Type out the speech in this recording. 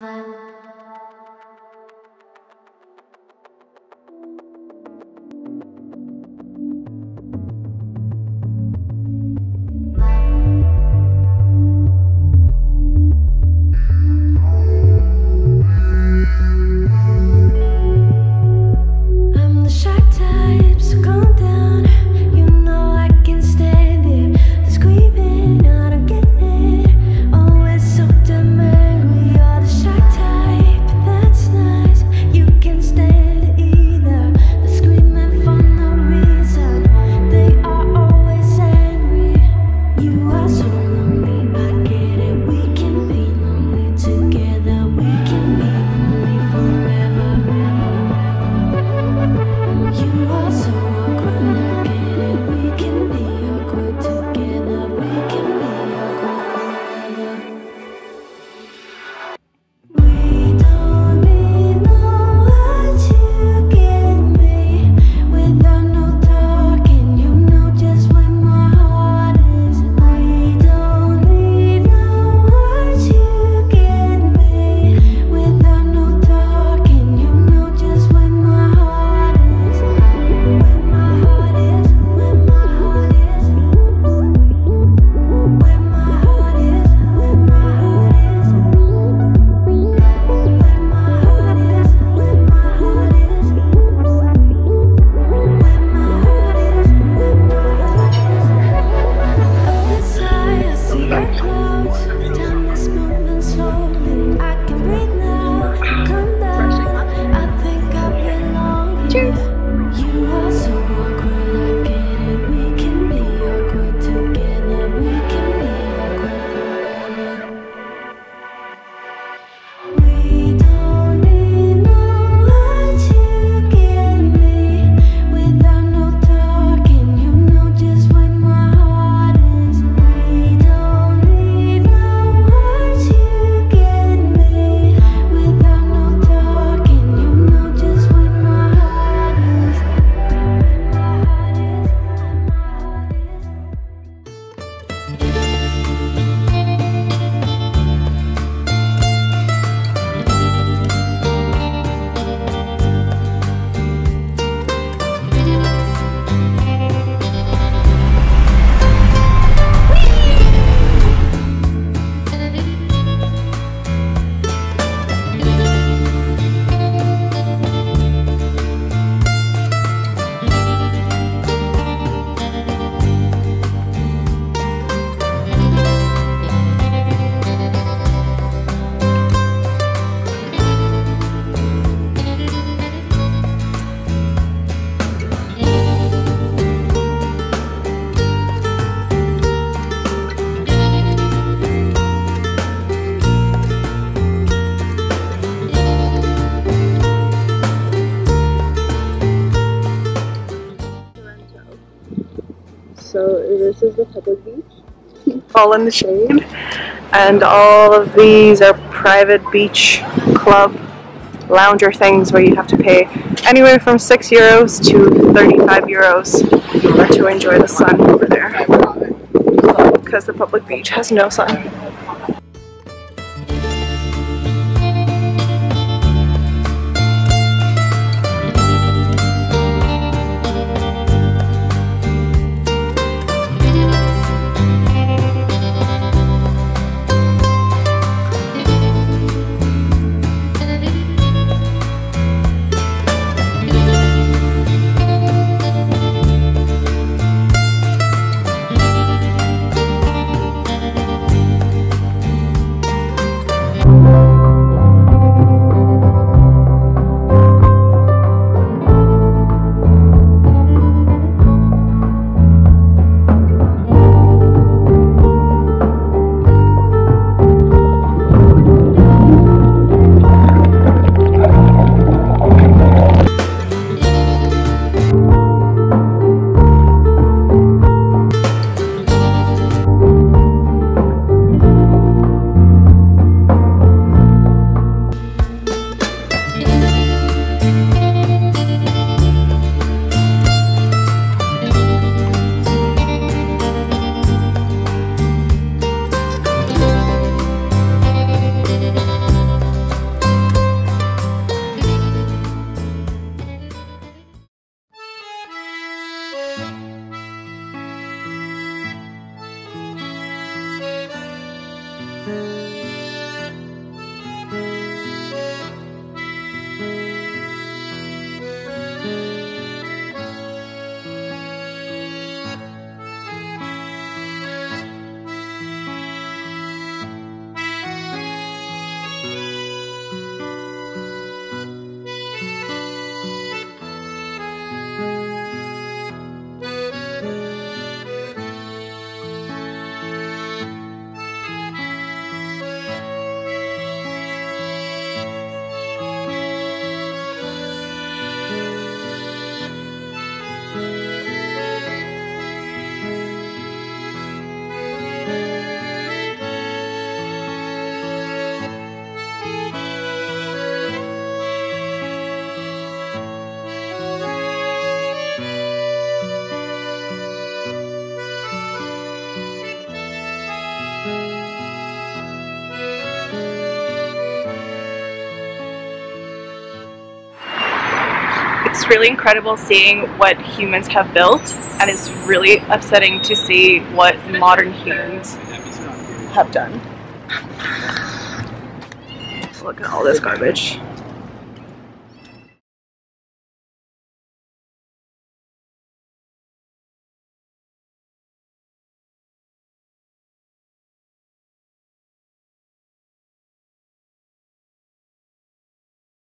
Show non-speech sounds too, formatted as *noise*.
Um... So this is the public beach, *laughs* all in the shade, and all of these are private beach club lounger things where you have to pay anywhere from 6 euros to 35 euros to enjoy the sun over there. Because the public beach has no sun. Really incredible seeing what humans have built, and it's really upsetting to see what modern humans have done. *sighs* Look at all this garbage.